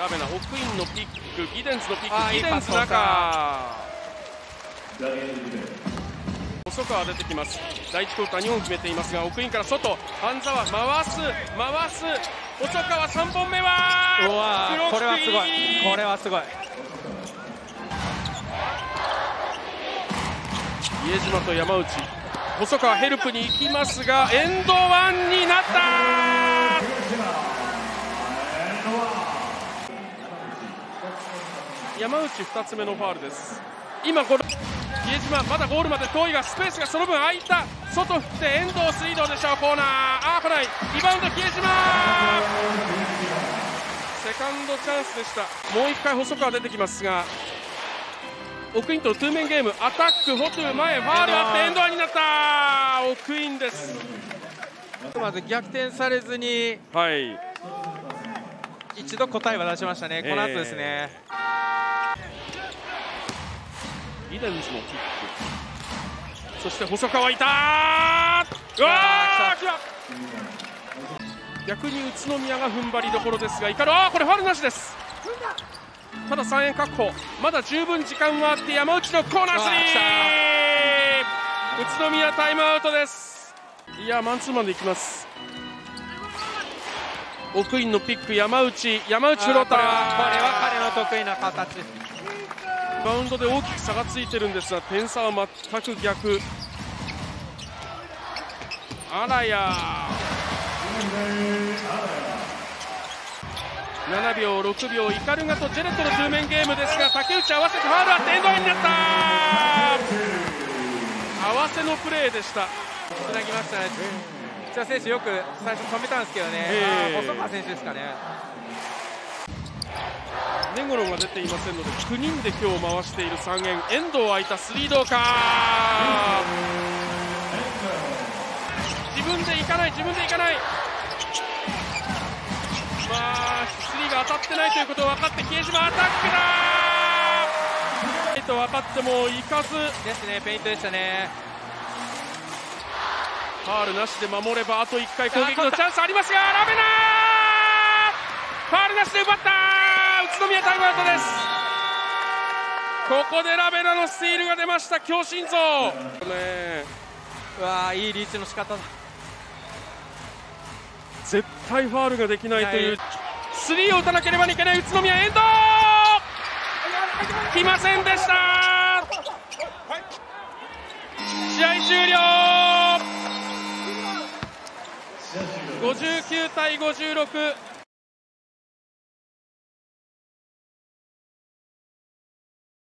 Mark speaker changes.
Speaker 1: ラベナ奥インのピックギデンズのピックギデン
Speaker 2: ス
Speaker 1: 中。細川出てきます。第1クォーター2本決めていますが奥インから外。半沢回す。回す。細川3本目
Speaker 2: う
Speaker 1: は
Speaker 2: これはすごい。これ
Speaker 1: は
Speaker 2: はすごい。
Speaker 1: 家島と山内。細川ヘルプに行きますがエンドワンになった山内2つ目のファールです。今この比江島まだゴールまで遠いがスペースがその分空いた。外振って遠藤水道でしょうコーナー。あー来ない。リバウンド比江島。セカンドチャンスでした。もう1回細川出てきますが奥インとのトゥーメンゲーム。アタックフォトゥ前ファールあってエンドワンになった。奥インです。
Speaker 2: まず逆転されずに
Speaker 1: はい。
Speaker 2: 一度答えは出しましたね。この後ですね、
Speaker 1: リデンズのキック。そして細川いたー。うわ逆に宇都宮が踏ん張りどころですがイカルあーこれファウルなしです。ただ3円確保。まだ十分時間はあって山内のコーナースリー。宇都宮タイムアウトです。いやマンツーマンでいきます。奥インのピック山内。山内フローター。
Speaker 2: これは彼の得意な形。
Speaker 1: リバウンドで大きく差がついてるんですが点差は全く逆。あらや7秒6秒イカルガとジェレットの10面ゲームですが竹内合わせてファウルあってエンドワンになった。合わせのプレーでした。
Speaker 2: つなぎましたね。内田選手よく最初止めたんですけどね、細川選手ですかね
Speaker 1: ネゴロンが出ていませんので9人で今日回してい。る3円遠藤空いたスリードか自分で行かない自分で行かないまあスリーが当たってないということを分かって比江島アタックだと分かっても行かず。
Speaker 2: ですね。ペイントでしたね。
Speaker 1: ファールなしで守ればあと1回攻撃のチャンスありますがラベナーファールなしで奪った宮タイムアウトです。ここでラベナのスティールが出ました強心臓。ね
Speaker 2: うわーいいリーチの仕方だ。
Speaker 1: 絶対ファールができないという。
Speaker 2: は
Speaker 1: スリーを打たなければいけない宇都宮エンド来ませんでした。試合終了。59対56